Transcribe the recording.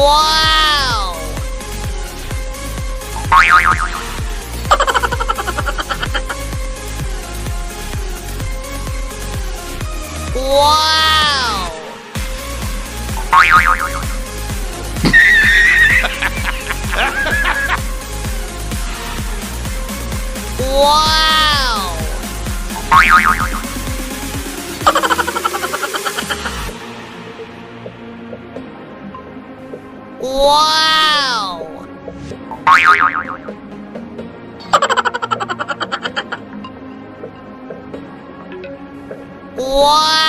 Wow! Wow! Wow!